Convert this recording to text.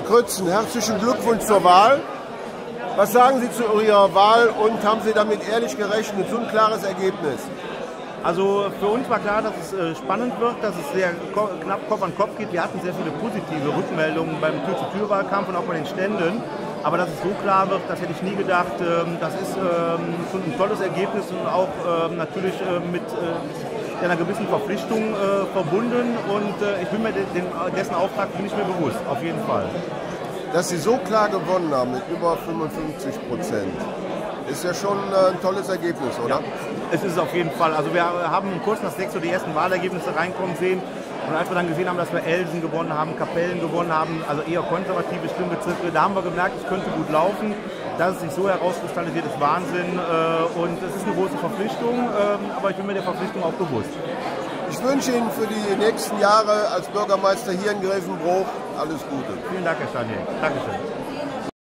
Krützen, herzlichen Glückwunsch zur Wahl. Was sagen Sie zu Ihrer Wahl und haben Sie damit ehrlich gerechnet? So ein klares Ergebnis. Also für uns war klar, dass es äh, spannend wird, dass es sehr knapp Kopf an Kopf geht. Wir hatten sehr viele positive Rückmeldungen beim Tür-zu-Tür-Wahlkampf und auch bei den Ständen. Aber dass es so klar wird, das hätte ich nie gedacht. Ähm, das ist ähm, schon ein tolles Ergebnis und auch ähm, natürlich mit äh, einer gewissen Verpflichtung verbunden. Und ich bin mir dessen Auftrag bin ich mir bewusst, auf jeden Fall dass sie so klar gewonnen haben mit über 55 Prozent, ist ja schon äh, ein tolles Ergebnis, oder? Ja, es ist auf jeden Fall. Also wir haben kurz nach sechs so die ersten Wahlergebnisse reinkommen sehen. Und als wir dann gesehen haben, dass wir Elsen gewonnen haben, Kapellen gewonnen haben, also eher konservative Stimmbezirke, da haben wir gemerkt, es könnte gut laufen. Dass es sich so herauskristallisiert, ist Wahnsinn. Äh, und es ist eine große Verpflichtung, ähm, aber ich bin mir der Verpflichtung auch bewusst. Ich wünsche Ihnen für die nächsten Jahre als Bürgermeister hier in Grevenbruch alles Gute. Vielen Dank, Herr Stanier. Dankeschön.